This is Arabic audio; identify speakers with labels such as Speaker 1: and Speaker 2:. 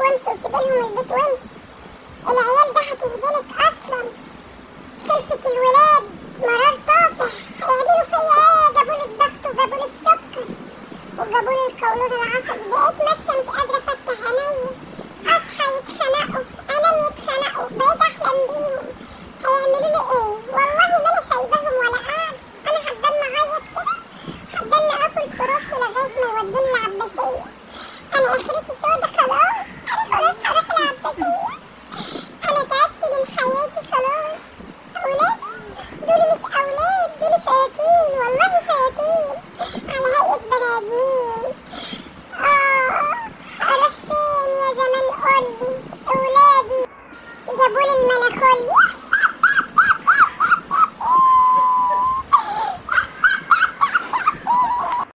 Speaker 1: وامشي وسيبيلهم البيت وامشي. العيال ده هتهبلك أصلا. خلفة الولاد مرار طافح هيعملوا فيا إيه؟ جابوا لي الضغط وجابوا لي السكر وجابوا لي القولون العصبي بقيت ماشية مش قادرة أفتح عينيا. أصحى يتخنقوا. أنام يتخنقوا. بقيت أحلم بيهم. هيعملوا لي إيه؟ والله ما أنا سايباهم ولا قاعد. أنا هفضل اعيط كده. هفضل اكل في لغاية ما يودوني العباسية. أنا آخرتي سودا دول شياطين والله شياطين على هيئة بني آدمين. آه، أروح فين يا زمان؟ قولي أولادي جابولي المناخولي